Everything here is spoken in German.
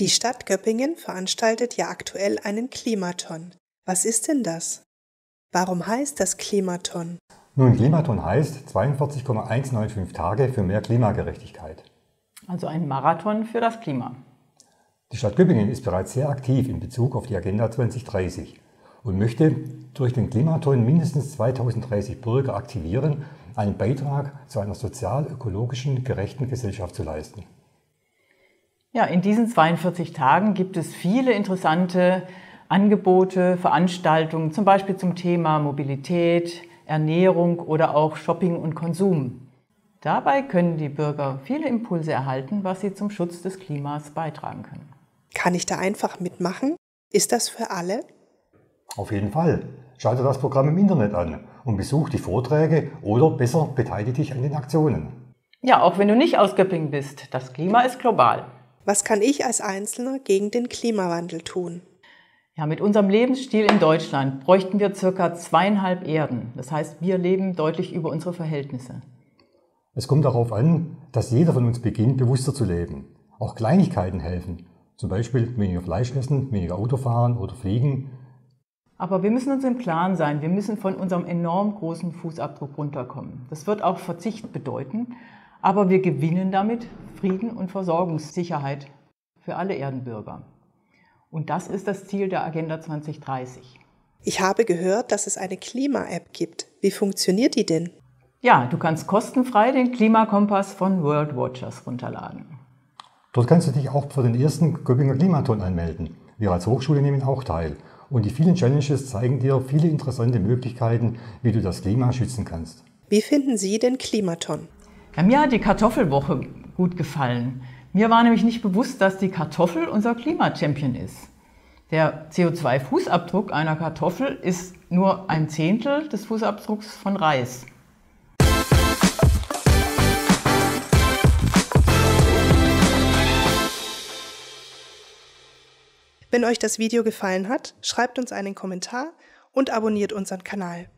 Die Stadt Göppingen veranstaltet ja aktuell einen Klimaton. Was ist denn das? Warum heißt das Klimaton? Nun, Klimaton heißt 42,195 Tage für mehr Klimagerechtigkeit. Also ein Marathon für das Klima. Die Stadt Göppingen ist bereits sehr aktiv in Bezug auf die Agenda 2030 und möchte durch den Klimaton mindestens 2030 Bürger aktivieren, einen Beitrag zu einer sozial-ökologischen, gerechten Gesellschaft zu leisten. Ja, in diesen 42 Tagen gibt es viele interessante Angebote, Veranstaltungen, zum Beispiel zum Thema Mobilität, Ernährung oder auch Shopping und Konsum. Dabei können die Bürger viele Impulse erhalten, was sie zum Schutz des Klimas beitragen können. Kann ich da einfach mitmachen? Ist das für alle? Auf jeden Fall. Schalte das Programm im Internet an und besuch die Vorträge oder besser beteilige dich an den Aktionen. Ja, auch wenn du nicht aus Göppingen bist, das Klima ist global. Was kann ich als Einzelner gegen den Klimawandel tun? Ja, mit unserem Lebensstil in Deutschland bräuchten wir circa zweieinhalb Erden. Das heißt, wir leben deutlich über unsere Verhältnisse. Es kommt darauf an, dass jeder von uns beginnt, bewusster zu leben. Auch Kleinigkeiten helfen. Zum Beispiel weniger Fleisch essen, weniger Auto fahren oder fliegen. Aber wir müssen uns im Plan sein, wir müssen von unserem enorm großen Fußabdruck runterkommen. Das wird auch Verzicht bedeuten, aber wir gewinnen damit Frieden und Versorgungssicherheit für alle Erdenbürger. Und das ist das Ziel der Agenda 2030. Ich habe gehört, dass es eine Klima-App gibt. Wie funktioniert die denn? Ja, du kannst kostenfrei den Klimakompass von World Watchers runterladen. Dort kannst du dich auch für den ersten Göppinger Klimaton anmelden. Wir als Hochschule nehmen auch teil. Und die vielen Challenges zeigen dir viele interessante Möglichkeiten, wie du das Klima schützen kannst. Wie finden Sie den Klimaton? Ja, mir hat die Kartoffelwoche gut gefallen. Mir war nämlich nicht bewusst, dass die Kartoffel unser Klimachampion ist. Der CO2-Fußabdruck einer Kartoffel ist nur ein Zehntel des Fußabdrucks von Reis. Wenn euch das Video gefallen hat, schreibt uns einen Kommentar und abonniert unseren Kanal.